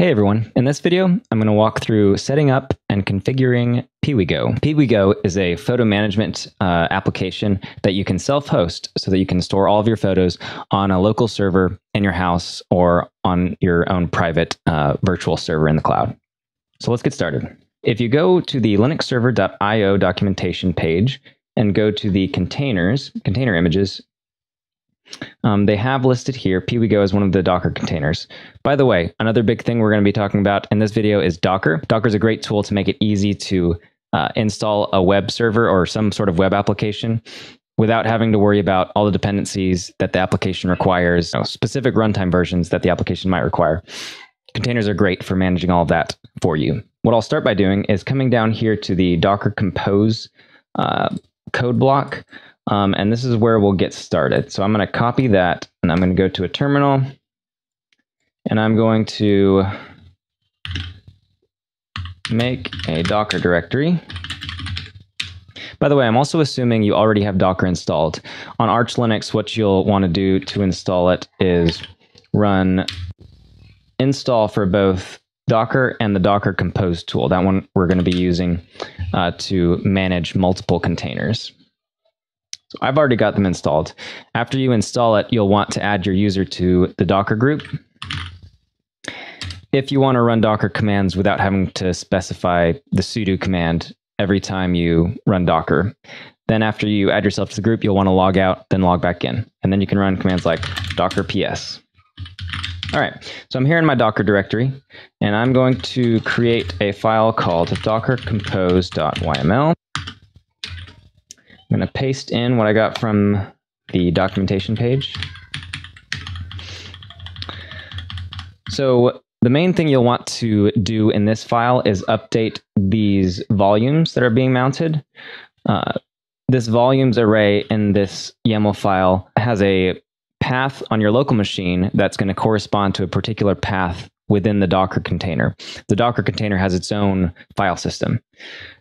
Hey everyone, in this video, I'm going to walk through setting up and configuring Piwigo. Piwigo is a photo management uh, application that you can self-host so that you can store all of your photos on a local server in your house or on your own private uh, virtual server in the cloud. So let's get started. If you go to the linuxserver.io documentation page and go to the containers, container images, um, they have listed here Piwigo as one of the Docker containers. By the way, another big thing we're going to be talking about in this video is Docker. Docker is a great tool to make it easy to uh, install a web server or some sort of web application without having to worry about all the dependencies that the application requires, you know, specific runtime versions that the application might require. Containers are great for managing all of that for you. What I'll start by doing is coming down here to the Docker Compose uh, code block. Um, and this is where we'll get started. So I'm going to copy that and I'm going to go to a terminal and I'm going to make a Docker directory. By the way, I'm also assuming you already have Docker installed. On Arch Linux, what you'll want to do to install it is run install for both Docker and the Docker Compose tool. That one we're going to be using uh, to manage multiple containers. So I've already got them installed. After you install it, you'll want to add your user to the Docker group. If you want to run Docker commands without having to specify the sudo command every time you run Docker, then after you add yourself to the group, you'll want to log out, then log back in. And then you can run commands like docker ps. All right, so I'm here in my Docker directory, and I'm going to create a file called dockercompose.yml. I'm going to paste in what I got from the documentation page. So the main thing you'll want to do in this file is update these volumes that are being mounted. Uh, this volumes array in this YAML file has a path on your local machine that's going to correspond to a particular path within the Docker container. The Docker container has its own file system.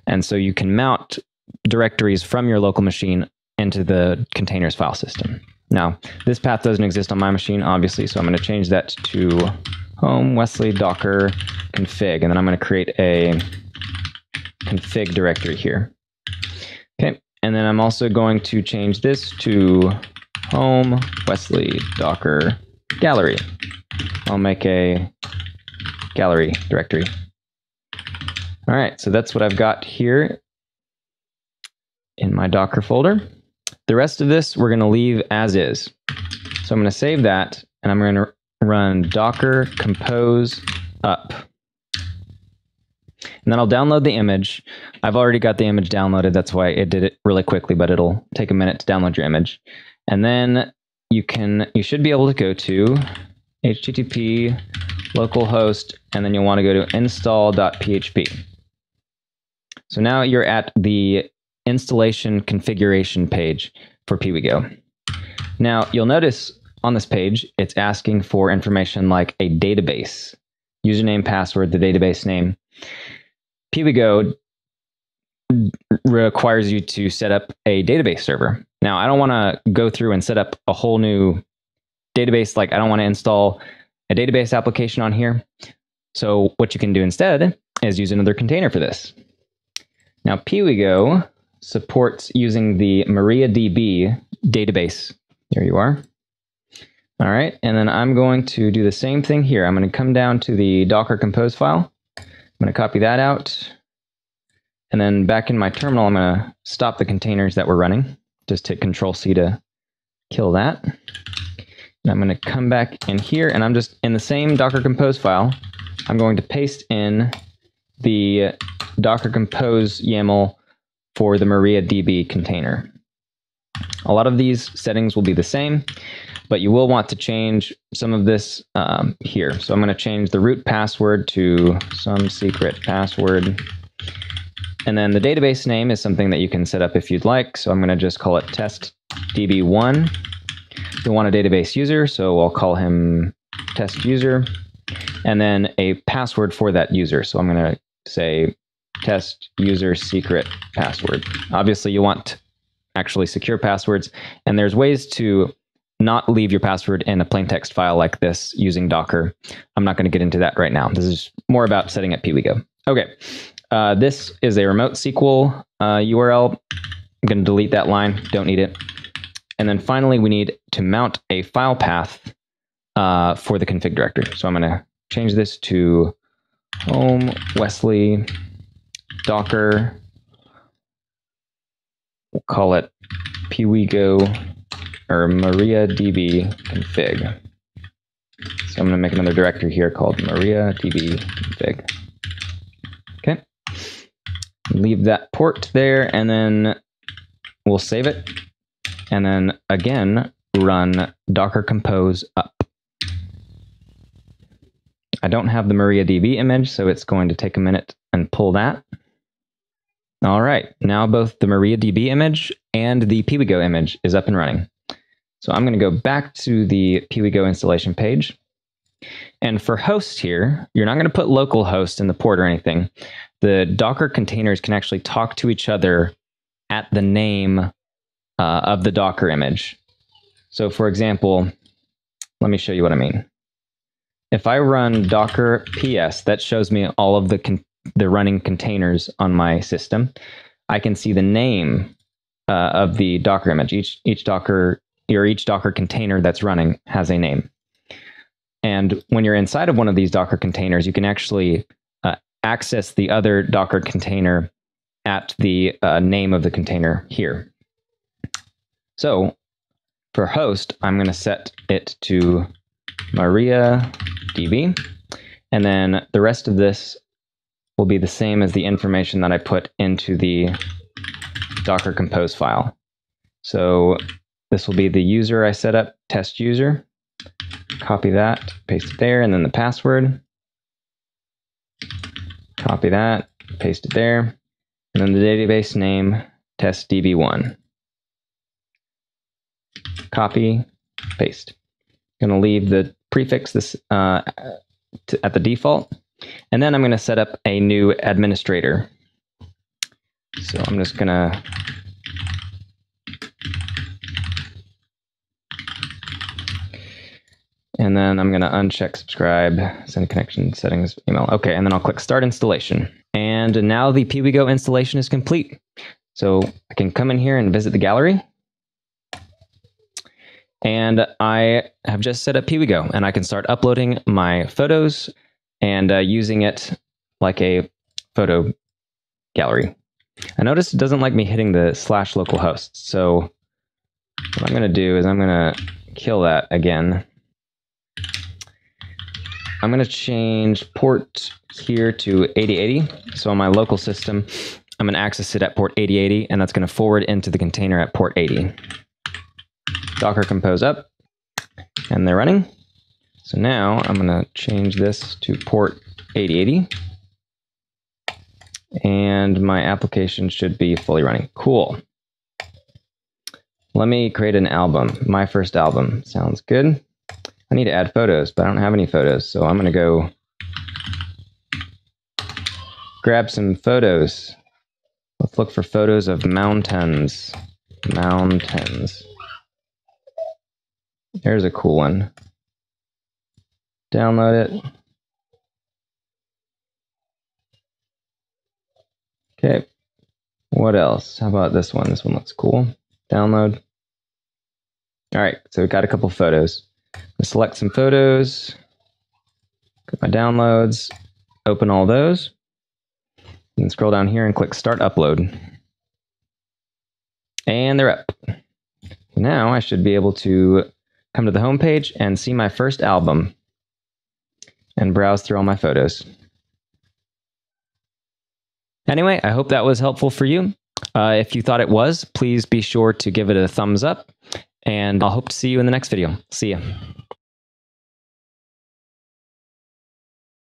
And so you can mount directories from your local machine into the containers file system. Now, this path doesn't exist on my machine, obviously, so I'm going to change that to home wesley docker config, and then I'm going to create a config directory here. Okay, and then I'm also going to change this to home wesley docker gallery. I'll make a gallery directory. All right, so that's what I've got here in my Docker folder. The rest of this we're going to leave as is. So I'm going to save that and I'm going to run docker compose up. And then I'll download the image. I've already got the image downloaded. That's why it did it really quickly, but it'll take a minute to download your image. And then you can you should be able to go to http localhost and then you'll want to go to install.php. So now you're at the installation configuration page for Piwigo. Now, you'll notice on this page, it's asking for information like a database, username, password, the database name. Piwigo requires you to set up a database server. Now, I don't want to go through and set up a whole new database. Like, I don't want to install a database application on here. So, what you can do instead is use another container for this. Now, Piwigo supports using the MariaDB database. There you are. All right, and then I'm going to do the same thing here. I'm going to come down to the Docker Compose file. I'm going to copy that out. And then back in my terminal, I'm going to stop the containers that we're running. Just hit Control C to kill that. And I'm going to come back in here, and I'm just in the same Docker Compose file. I'm going to paste in the Docker Compose YAML for the MariaDB container. A lot of these settings will be the same, but you will want to change some of this um, here. So I'm going to change the root password to some secret password. And then the database name is something that you can set up if you'd like. So I'm going to just call it testdb1. You'll want a database user, so I'll call him test user. And then a password for that user. So I'm going to say test user secret password. Obviously, you want actually secure passwords, and there's ways to not leave your password in a plain text file like this using Docker. I'm not going to get into that right now. This is more about setting up Piwigo. Okay, uh, this is a remote SQL uh, URL. I'm going to delete that line. Don't need it. And then finally, we need to mount a file path uh, for the config directory. So I'm going to change this to home Wesley Docker. We'll call it Piwigo or MariaDB config. So I'm going to make another directory here called MariaDB config. Okay. Leave that port there, and then we'll save it. And then again, run docker compose up. I don't have the MariaDB image, so it's going to take a minute and pull that. All right, now both the MariaDB image and the Piwigo image is up and running. So I'm going to go back to the Piwigo installation page. And for host here, you're not going to put localhost in the port or anything. The Docker containers can actually talk to each other at the name uh, of the Docker image. So for example, let me show you what I mean. If I run docker ps, that shows me all of the the running containers on my system. I can see the name uh, of the Docker image. Each each Docker or each Docker container that's running has a name. And when you're inside of one of these Docker containers, you can actually uh, access the other Docker container at the uh, name of the container here. So for host, I'm going to set it to MariaDB. And then the rest of this will be the same as the information that I put into the Docker Compose file. So this will be the user I set up, test user. Copy that, paste it there, and then the password. Copy that, paste it there, and then the database name, testdb1. Copy, paste. Going to leave the prefix this uh, at the default, and then I'm going to set up a new administrator. So I'm just going to And then I'm going to uncheck subscribe, send connection settings, email. Okay, and then I'll click start installation. And now the Piwigo installation is complete. So I can come in here and visit the gallery. And I have just set up Piwigo and I can start uploading my photos and uh, using it like a photo gallery. I noticed it doesn't like me hitting the slash localhost. So what I'm going to do is I'm going to kill that again. I'm going to change port here to 8080. So on my local system, I'm going to access it at port 8080, and that's going to forward into the container at port 80. Docker compose up, and they're running. So now I'm going to change this to port 8080. And my application should be fully running. Cool. Let me create an album. My first album. Sounds good. I need to add photos, but I don't have any photos. So I'm going to go grab some photos. Let's look for photos of mountains. Mountains. There's a cool one. Download it. Okay. What else? How about this one? This one looks cool. Download. All right, so we've got a couple photos select some photos, go my downloads, open all those, and scroll down here and click Start Upload. And they're up. Now I should be able to come to the home page and see my first album and browse through all my photos. Anyway, I hope that was helpful for you. Uh, if you thought it was, please be sure to give it a thumbs up and I'll hope to see you in the next video. See ya.